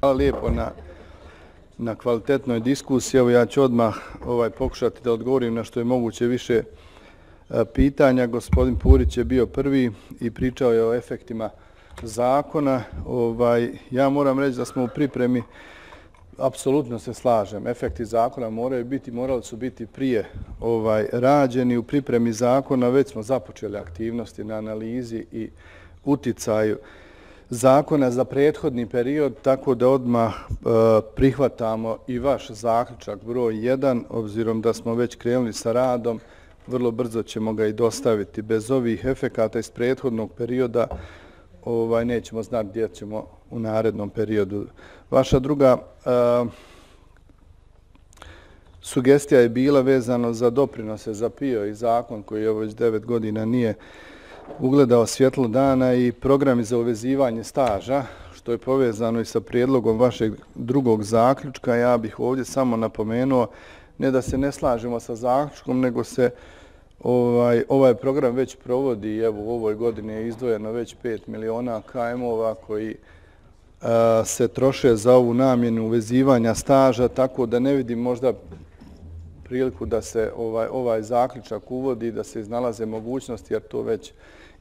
Hvala lijepo na, na kvalitetnoj diskusiji. Evo ja ću odmah ovaj, pokušati da odgovorim na što je moguće više e, pitanja. Gospodin Purić je bio prvi i pričao je o efektima zakona. Ovaj, ja moram reći da smo u pripremi Apsolutno se slažem. Efekti zakona moraju biti, morali su biti prije ovaj rađeni u pripremi zakona. Već smo započeli aktivnosti na analizi i uticaju zakona za prethodni period, tako da odmah e, prihvatamo i vaš zaključak broj 1, obzirom da smo već krenuli sa radom, vrlo brzo ćemo ga i dostaviti. Bez ovih efekata iz prethodnog perioda ovaj, nećemo znati gdje ćemo u narednom periodu. Vaša druga e, sugestija je bila vezano za doprinose za PIO i zakon koji je već devet godina nije ugledao svjetlo dana i programi za uvezivanje staža, što je povezano i sa prijedlogom vašeg drugog zaključka. Ja bih ovdje samo napomenuo, ne da se ne slažemo sa zaključkom, nego se ovaj, ovaj program već provodi. Evo, u ovoj godini je izdvojeno već 5 miliona KM-ova koji a, se troše za ovu namjenu uvezivanja staža, tako da ne vidim možda priliku da se ovaj, ovaj zaključak uvodi, da se iznalaze mogućnosti, jer to već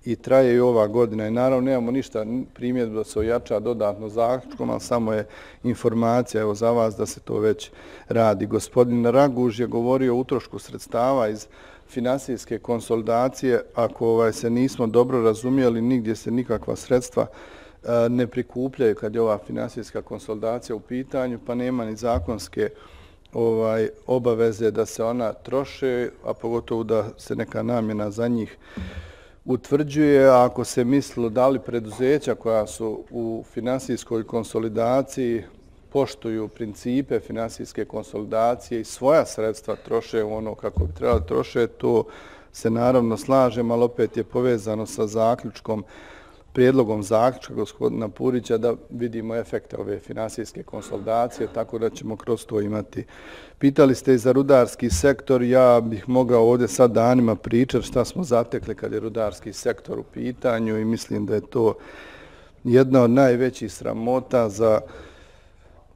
i traje i ova godina. I naravno nemamo ništa primjedbu da se ojača dodatno zaključkom, ali samo je informacija evo, za vas da se to već radi. Gospodin Raguž je govorio o utrošku sredstava iz finansijske konsolidacije. Ako ovaj, se nismo dobro razumijeli, nigdje se nikakva sredstva eh, ne prikupljaju kad je ova finansijska konsolidacija u pitanju, pa nema ni zakonske ovaj obaveze da se ona troše, a pogotovo da se neka namjena za njih utvrđuje. Ako se mislilo da li preduzeća koja su u finansijskoj konsolidaciji poštuju principe finansijske konsolidacije i svoja sredstva troše u ono kako bi trebalo troše, to se naravno slažem, ali opet je povezano sa zaključkom prijedlogom zaključka gospodina Purića da vidimo efekte ove finansijske konsolidacije, tako da ćemo kroz to imati. Pitali ste i za rudarski sektor, ja bih mogao ovdje sad danima pričati šta smo zatekli kad je rudarski sektor u pitanju i mislim da je to jedna od najvećih sramota za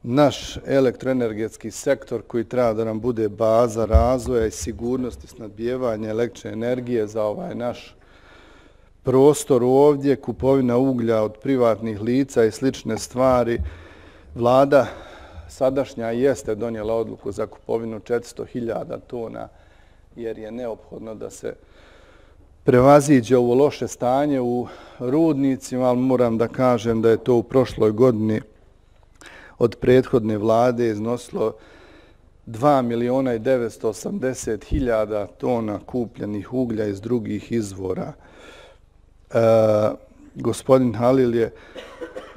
naš elektroenergetski sektor koji treba da nam bude baza razvoja i sigurnosti snadbijevanja električne energije za ovaj naš prostor ovdje, kupovina uglja od privatnih lica i slične stvari. Vlada sadašnja jeste donijela odluku za kupovinu 400.000 tona jer je neophodno da se prevaziđe ovo loše stanje u rudnicima, ali moram da kažem da je to u prošloj godini od prethodne vlade iznosilo 2 miliona i 980 hiljada tona kupljenih uglja iz drugih izvora. E, gospodin Halil je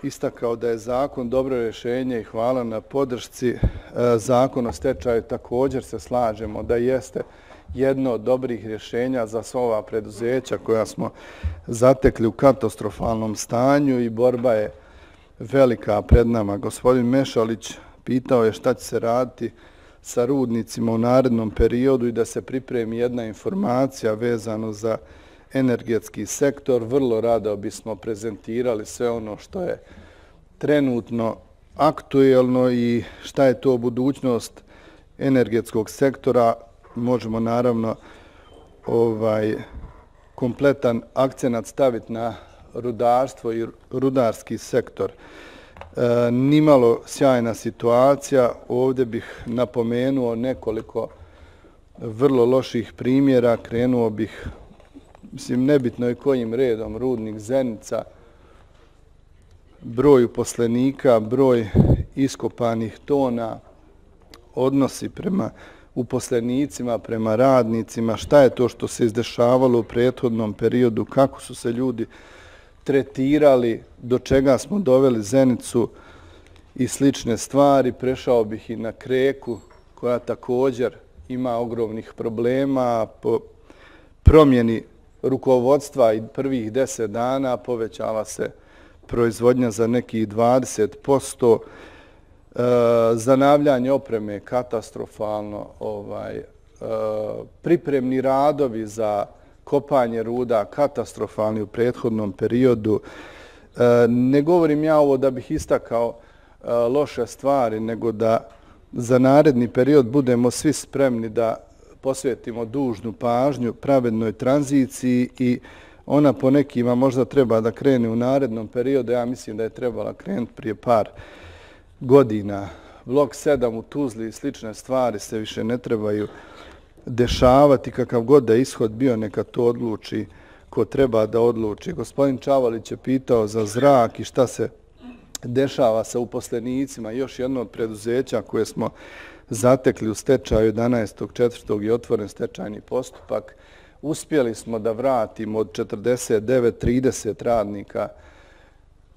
istakao da je zakon dobro rješenje i hvala na podršci. E, zakon o stečaju također se slažemo da jeste jedno od dobrih rješenja za sva preduzeća koja smo zatekli u katastrofalnom stanju i borba je velika pred nama. Gospodin Mešalić pitao je šta će se raditi sa rudnicima u narednom periodu i da se pripremi jedna informacija vezano za energetski sektor. Vrlo rado bismo prezentirali sve ono što je trenutno aktuelno i šta je to budućnost energetskog sektora. Možemo naravno ovaj kompletan akcenat staviti na rudarstvo i rudarski sektor. E, nimalo sjajna situacija. Ovdje bih napomenuo nekoliko vrlo loših primjera. Krenuo bih mislim, nebitno je kojim redom, rudnik Zenica, broj uposlenika, broj iskopanih tona, odnosi prema uposlenicima, prema radnicima, šta je to što se izdešavalo u prethodnom periodu, kako su se ljudi tretirali, do čega smo doveli Zenicu i slične stvari. Prešao bih i na Kreku, koja također ima ogromnih problema po promjeni rukovodstva i prvih deset dana povećala se proizvodnja za nekih 20%. E, zanavljanje opreme katastrofalno. Ovaj, e, pripremni radovi za kopanje ruda katastrofalni u prethodnom periodu. E, ne govorim ja ovo da bih istakao e, loše stvari, nego da za naredni period budemo svi spremni da posvetimo dužnu pažnju pravednoj tranziciji i ona po nekima možda treba da krene u narednom periodu. Ja mislim da je trebala krenuti prije par godina. Blok 7 u Tuzli i slične stvari se više ne trebaju dešavati. Kakav god da ishod bio, neka to odluči ko treba da odluči. Gospodin Čavalić je pitao za zrak i šta se dešava sa uposlenicima. Još jedno od preduzeća koje smo zatekli u stečaju 11.4. i otvoren stečajni postupak. Uspjeli smo da vratimo od 49-30 radnika.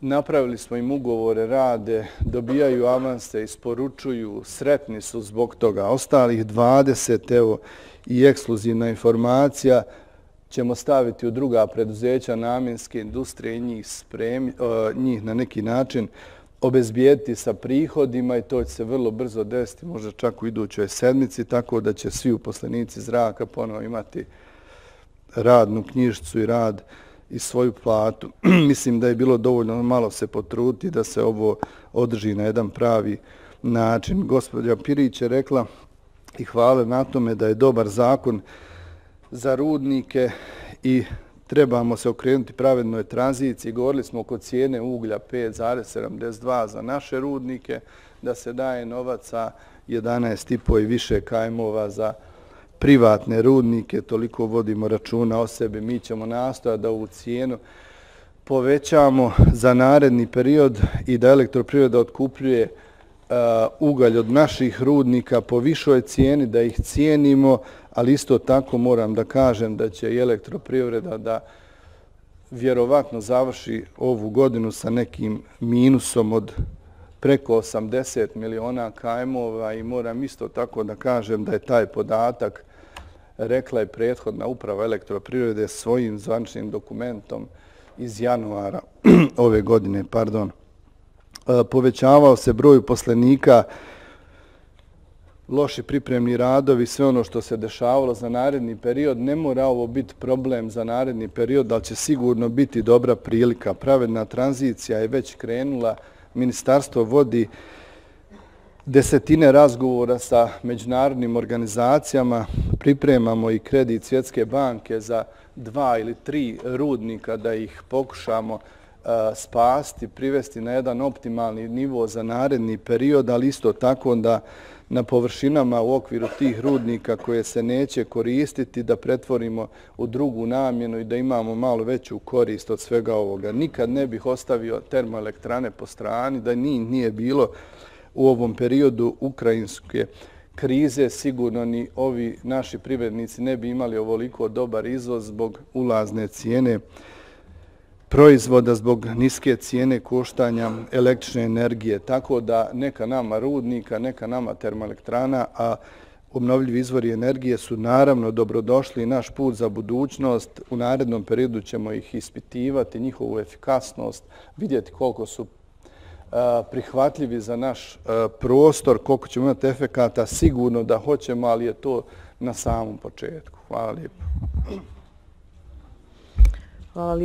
Napravili smo im ugovore, rade, dobijaju avanse, isporučuju, sretni su zbog toga. Ostalih 20, evo, i ekskluzivna informacija, ćemo staviti u druga preduzeća namjenske industrije i njih, spremi, njih na neki način obezbijeti sa prihodima i to će se vrlo brzo desiti, možda čak u idućoj sedmici, tako da će svi uposlenici zraka ponovo imati radnu knjižicu i rad i svoju platu. Mislim da je bilo dovoljno malo se potruti da se ovo održi na jedan pravi način. Gospodja Pirić je rekla i hvala na tome da je dobar zakon za rudnike i trebamo se okrenuti pravednoj tranziciji. Govorili smo oko cijene uglja 5,72 za naše rudnike, da se daje novaca 11,5 i više kajmova za privatne rudnike, toliko vodimo računa o sebi. Mi ćemo nastojati da ovu cijenu povećamo za naredni period i da elektroprivreda otkupljuje Uh, ugalj od naših rudnika po višoj cijeni, da ih cijenimo, ali isto tako moram da kažem da će i elektroprivreda da vjerovatno završi ovu godinu sa nekim minusom od preko 80 miliona kajmova i moram isto tako da kažem da je taj podatak rekla je prethodna uprava elektroprivrede svojim zvančnim dokumentom iz januara ove godine, pardon, E, povećavao se broj poslenika loši pripremni radovi, sve ono što se dešavalo za naredni period, ne mora ovo biti problem za naredni period, ali će sigurno biti dobra prilika. Pravedna tranzicija je već krenula, ministarstvo vodi desetine razgovora sa međunarodnim organizacijama, pripremamo i kredit Svjetske banke za dva ili tri rudnika da ih pokušamo spasti, privesti na jedan optimalni nivo za naredni period, ali isto tako da na površinama u okviru tih rudnika koje se neće koristiti da pretvorimo u drugu namjenu i da imamo malo veću korist od svega ovoga. Nikad ne bih ostavio termoelektrane po strani, da ni nije bilo u ovom periodu ukrajinske krize. Sigurno ni ovi naši privrednici ne bi imali ovoliko dobar izvoz zbog ulazne cijene proizvoda zbog niske cijene koštanja električne energije. Tako da neka nama rudnika, neka nama termoelektrana, a obnovljivi izvori energije su naravno dobrodošli naš put za budućnost. U narednom periodu ćemo ih ispitivati, njihovu efikasnost, vidjeti koliko su prihvatljivi za naš prostor, koliko ćemo imati efekata. Sigurno da hoćemo, ali je to na samom početku. Hvala lijepo. Hvala lijepo.